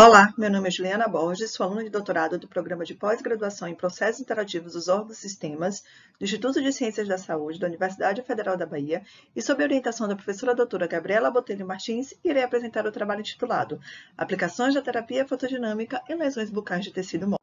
Olá, meu nome é Juliana Borges, sou aluna de doutorado do Programa de Pós-Graduação em Processos Interativos dos Órgãos e Sistemas do Instituto de Ciências da Saúde da Universidade Federal da Bahia e, sob a orientação da professora doutora Gabriela Botelho Martins, irei apresentar o trabalho intitulado Aplicações da Terapia Fotodinâmica em Lesões Bucais de Tecido Mole.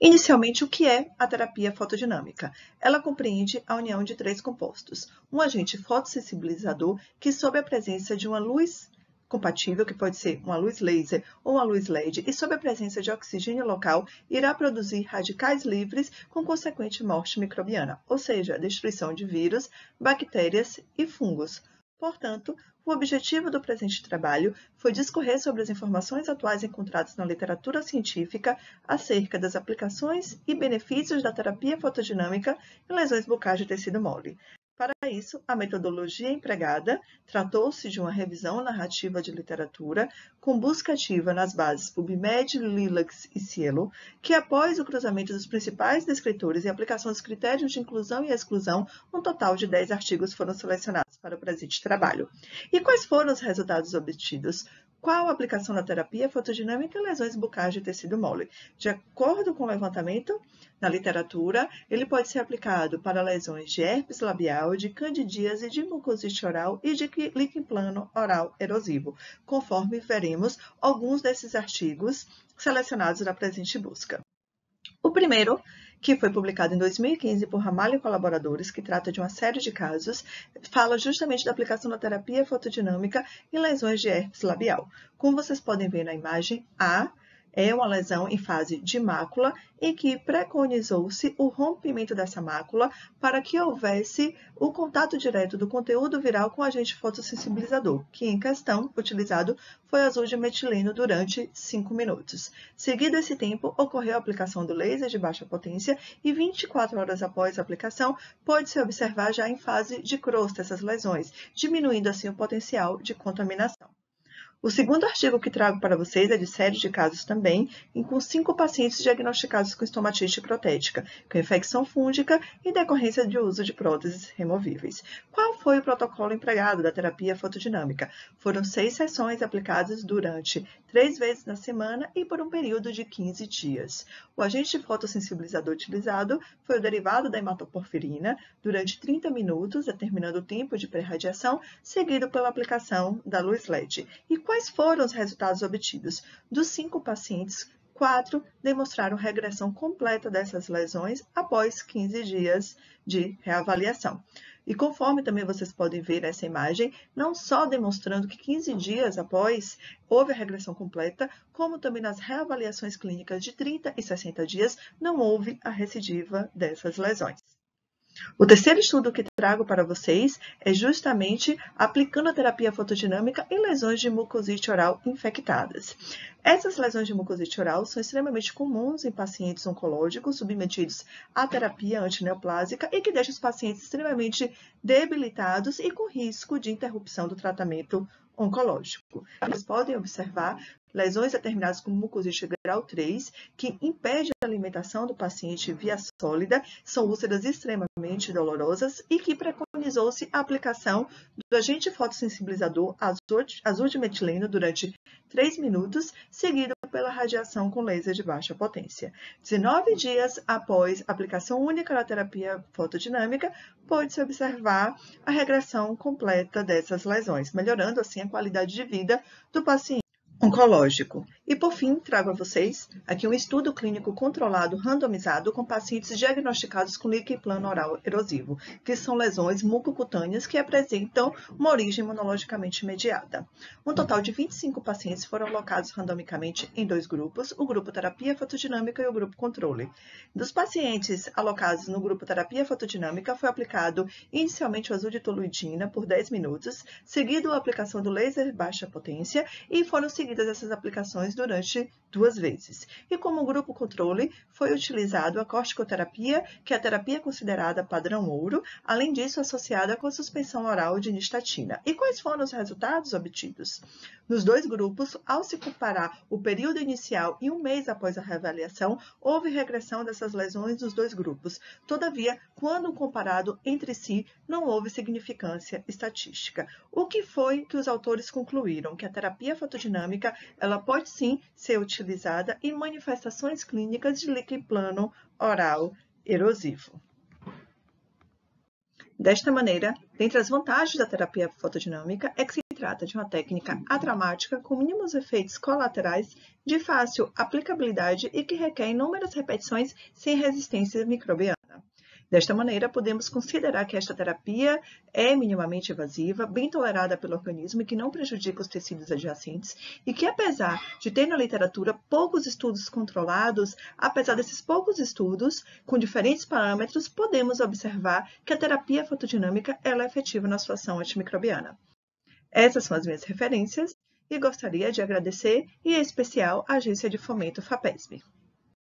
Inicialmente, o que é a terapia fotodinâmica? Ela compreende a união de três compostos. Um agente fotossensibilizador que, sob a presença de uma luz compatível, que pode ser uma luz laser ou uma luz LED, e sob a presença de oxigênio local, irá produzir radicais livres com consequente morte microbiana, ou seja, destruição de vírus, bactérias e fungos. Portanto, o objetivo do presente trabalho foi discorrer sobre as informações atuais encontradas na literatura científica acerca das aplicações e benefícios da terapia fotodinâmica em lesões bucais de tecido mole. Para isso, a metodologia empregada tratou-se de uma revisão narrativa de literatura com busca ativa nas bases PubMed, Lilacs e Cielo, que após o cruzamento dos principais descritores e aplicação dos critérios de inclusão e exclusão, um total de 10 artigos foram selecionados para o presente trabalho. E quais foram os resultados obtidos? Qual a aplicação da terapia fotodinâmica em lesões bucais de tecido mole? De acordo com o levantamento na literatura, ele pode ser aplicado para lesões de herpes labial, de candidíase, de mucosite oral e de líquen plano oral erosivo, conforme veremos alguns desses artigos selecionados na presente busca. O primeiro que foi publicado em 2015 por Ramalho e colaboradores, que trata de uma série de casos, fala justamente da aplicação da terapia fotodinâmica em lesões de herpes labial. Como vocês podem ver na imagem A, é uma lesão em fase de mácula em que preconizou-se o rompimento dessa mácula para que houvesse o contato direto do conteúdo viral com o agente fotossensibilizador, que em questão utilizado foi azul de metileno durante 5 minutos. Seguido esse tempo, ocorreu a aplicação do laser de baixa potência e 24 horas após a aplicação, pode-se observar já em fase de crosta essas lesões, diminuindo assim o potencial de contaminação. O segundo artigo que trago para vocês é de série de casos também, com cinco pacientes diagnosticados com estomatite protética, com infecção fúngica e decorrência de uso de próteses removíveis. Qual foi o protocolo empregado da terapia fotodinâmica? Foram seis sessões aplicadas durante três vezes na semana e por um período de 15 dias. O agente fotossensibilizador utilizado foi o derivado da hematoporfirina durante 30 minutos, determinando o tempo de pré-radiação, seguido pela aplicação da luz LED. E quais foram os resultados obtidos? Dos cinco pacientes, quatro demonstraram regressão completa dessas lesões após 15 dias de reavaliação. E conforme também vocês podem ver nessa imagem, não só demonstrando que 15 dias após houve a regressão completa, como também nas reavaliações clínicas de 30 e 60 dias não houve a recidiva dessas lesões. O terceiro estudo que trago para vocês é justamente aplicando a terapia fotodinâmica em lesões de mucosite oral infectadas. Essas lesões de mucosite oral são extremamente comuns em pacientes oncológicos submetidos à terapia antineoplásica e que deixam os pacientes extremamente debilitados e com risco de interrupção do tratamento oncológico. Vocês podem observar lesões determinadas como mucosite grau 3, que impede a alimentação do paciente via sólida, são úlceras extremamente dolorosas e que preconizou-se a aplicação do agente fotossensibilizador azul de metileno durante 3 minutos, seguido pela radiação com laser de baixa potência. 19 dias após aplicação única da terapia fotodinâmica, pode-se observar a regressão completa dessas lesões, melhorando assim a qualidade de vida do paciente oncológico. E por fim, trago a vocês aqui um estudo clínico controlado randomizado com pacientes diagnosticados com líquido plano oral erosivo, que são lesões mucocutâneas que apresentam uma origem imunologicamente mediada. Um total de 25 pacientes foram alocados randomicamente em dois grupos, o grupo terapia fotodinâmica e o grupo controle. Dos pacientes alocados no grupo terapia fotodinâmica foi aplicado inicialmente o azul de toluidina por 10 minutos, seguido a aplicação do laser baixa potência e foram seguidas essas aplicações durante duas vezes. E como grupo controle, foi utilizado a corticoterapia, que é a terapia considerada padrão ouro, além disso associada com a suspensão oral de nistatina. E quais foram os resultados obtidos? Nos dois grupos, ao se comparar o período inicial e um mês após a reavaliação, houve regressão dessas lesões nos dois grupos. Todavia, quando comparado entre si, não houve significância estatística. O que foi que os autores concluíram? Que a terapia fotodinâmica ela pode sim ser utilizada em manifestações clínicas de líquido plano oral erosivo. Desta maneira, dentre as vantagens da terapia fotodinâmica é que se trata de uma técnica atraumática com mínimos efeitos colaterais, de fácil aplicabilidade e que requer inúmeras repetições sem resistência microbiana. Desta maneira, podemos considerar que esta terapia é minimamente evasiva, bem tolerada pelo organismo e que não prejudica os tecidos adjacentes, e que, apesar de ter na literatura poucos estudos controlados, apesar desses poucos estudos, com diferentes parâmetros, podemos observar que a terapia fotodinâmica é efetiva na sua ação antimicrobiana. Essas são as minhas referências e gostaria de agradecer, em especial, a Agência de Fomento FAPESB.